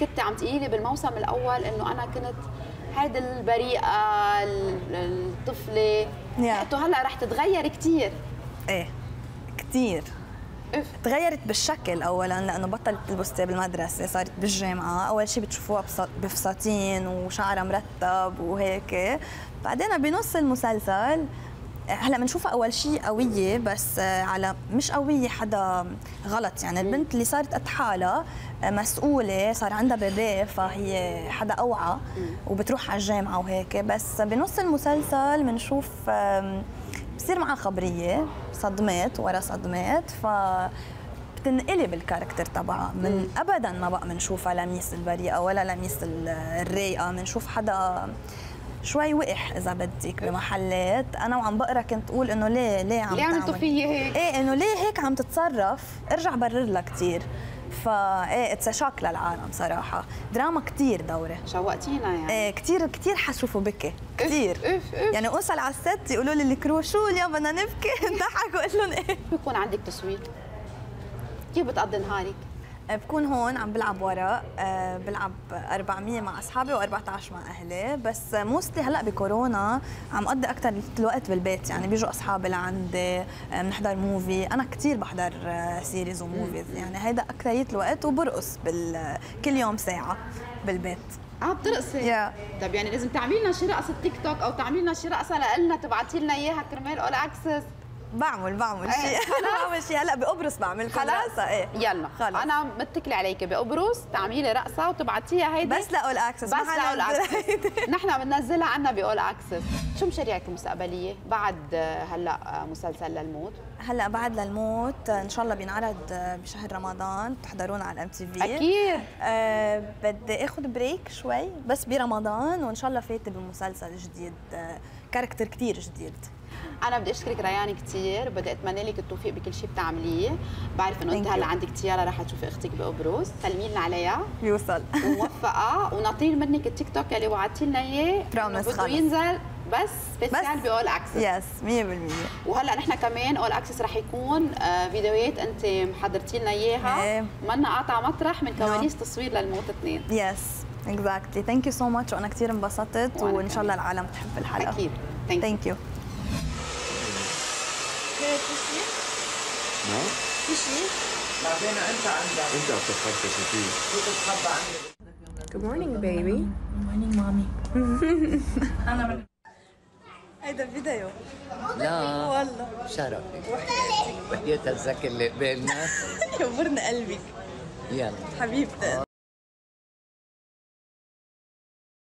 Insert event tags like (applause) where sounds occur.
كنت عم تقولي لي بالموسم الأول إنه أنا كنت هيدي البريئة ال- الطفلة. Yeah. هلأ رح تتغير كثير إيه كثير تغيرت بالشكل اولا لأنه بطلت تلبس بالمدرسة صارت بالجامعة. أول شيء بتشوفوها بفساتين وشعرها مرتب وهيك. بعدين بنص المسلسل هلا بنشوفها أول شيء قوية بس على مش قوية حدا غلط. يعني البنت اللي صارت قد حالها مسؤولة صار عندها بيبي فهي حدا اوعى وبتروح على الجامعة وهيك. بس بنص المسلسل بنشوف بصير معها خبرية صدمات ورا صدمات ف بتنقلب الكاركتر تبعها. من ابدا ما بقى بنشوفها لميس البريئة ولا لميس ال- الرايقة. بنشوف حدا شوي وقح إذا بدك بمحلات. أنا وعم بقرا كنت أقول إنه ليه ليه عم ليه عملتوا فيي هيك؟ إيه إنه ليه هيك عم تتصرف؟ ارجع برر لها كثير فا إيه it's shock للعالم صراحة. دراما كثير دوره شوقتينا يعني. إيه كثير كثير حشوفوا بكي كثير اف اف يعني أوصل على الست يقولوا لي ال crew شو اليوم بدنا نبكي؟ (laughs) نضحك وأقول لهم إيه. بيكون عندك تصوير كيف بتقضي نهارك؟ بكون هون عم بلعب ورق آه، بلعب 400 مع أصحابي و14 مع أهلي. بس mostly هلأ بكورونا عم قضي أكثر الوقت بالبيت يعني بيجوا أصحابي لعندي آه، بنحضر movie. أنا كثير بحضر آه، series و movies يعني هيدا اكثريه الوقت وبرقص بال كل يوم ساعة بالبيت. آه بترقصي؟ يا طب يعني لازم تعملي لنا شي رقصه تيك توك أو تعملي لنا شي رقصة لنا تبعتي لنا إياها كرمال All Access بعمل بعمل إيه، شيء. (laughs) بعمل شيء. هلأ بقبرص بعمل خلاص. إيه. يلا. خلص. أنا متكله عليك بقبرص تعملي لي رقصة وتبعتيها هيدي. بس ل All Access بس ل All Access (laughs) نحن بننزلها عنا ب All Access شو مشاريعك المستقبلية بعد آه، هلأ آه، مسلسل للموت؟ هلأ بعد للموت إن شاء الله بينعرض بشهر رمضان. تحضرونا على ال MTV. أكيد. أه بدي آخذ break شوي بس برمضان وإن شاء الله فايته بمسلسل جديد. أه character كتير جديد. أنا بدي أشكرك ريان كثير بدي أتمنى لك التوفيق بكل شيء بتعمليه. بعرف إنه أنت. هلا عندك تيارة رح تشوفي أختك بقبرص سلمي لنا عليها. يوصل. وموفقه (laughs) وناطرين منك التيك توك اللي وعدتي لنا إياه. بده. ينزل بس special بس. ب All Access yes 100% وهلا نحن كمان All Access رح يكون آه، فيديوهات أنت محضرتي لنا إياها. إيه. منا قاطع مطرح من كواليس تصوير للموت اثنين. يس exactly thank you so much وأنا كثير انبسطت وإن شاء الله. العالم تحب الحلقة. أكيد. thank you نعم في شيء بعدين انت عندك انت فيه؟ شو بتحب عندي Good morning, baby. (laughs) هيدا فيديو لا. والله. شرفك وحياتك الذكي اللي قبالنا (laughs) كبرنا قلبك يلا. حبيبتي.